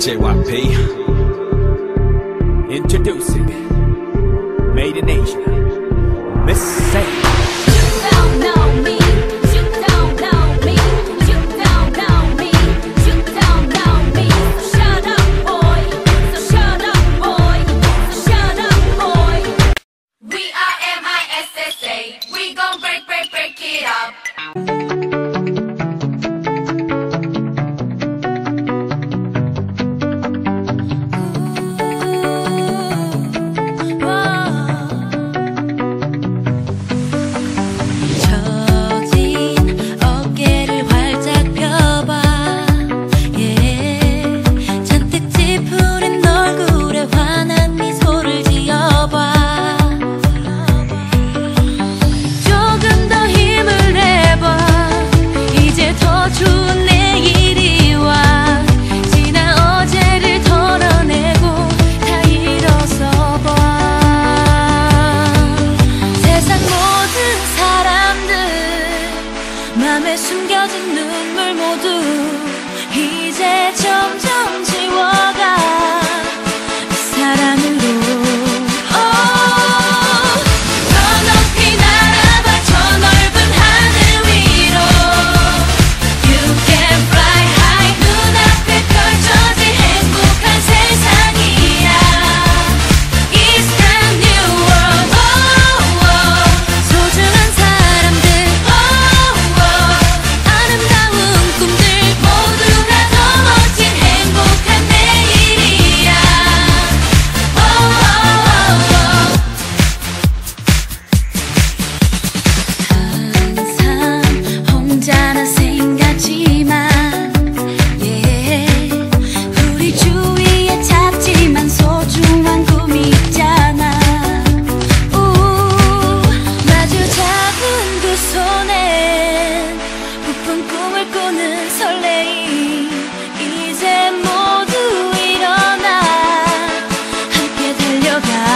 JYP. Introducing Made in Asia. 눈물 모두 이제 점점 꿈을 꾸는 설레임. 이제 모두 일어나. 함께 달려가.